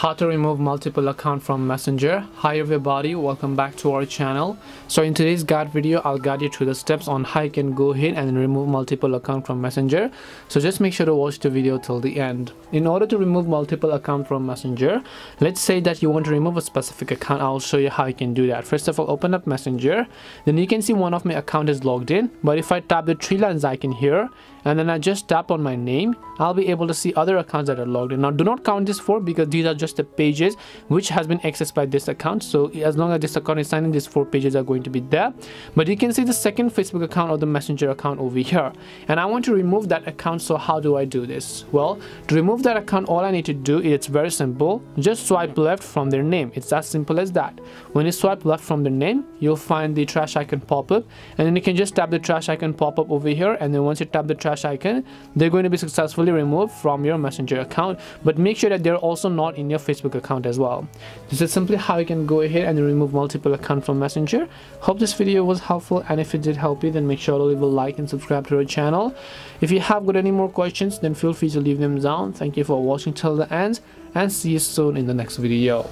how to remove multiple account from messenger. Hi everybody. Welcome back to our channel. So in today's guide video i'll guide you through the steps on how you can go ahead and remove multiple account from messenger. So just make sure to watch the video till the end. In order to remove multiple account from messenger let's say that you want to remove a specific account. I'll show you how you can do that. First of all open up messenger. Then you can see one of my account is logged in. But if i tap the three lines icon here and then I just tap on my name I'll be able to see other accounts that are logged in. Now do not count this for because these are just the pages which has been accessed by this account. So as long as this account is signed in these four pages are going to be there. But you can see the second Facebook account or the messenger account over here. And I want to remove that account so how do I do this? Well to remove that account all I need to do is it's very simple. Just swipe left from their name. It's as simple as that. When you swipe left from their name you'll find the trash icon pop up. And then you can just tap the trash icon pop up over here. And then once you tap the trash trash icon they're going to be successfully removed from your messenger account. But make sure that they're also not in your facebook account as well. This is simply how you can go ahead and remove multiple accounts from messenger. Hope this video was helpful and if it did help you then make sure to leave a like and subscribe to our channel. If you have got any more questions then feel free to leave them down. Thank you for watching till the end and see you soon in the next video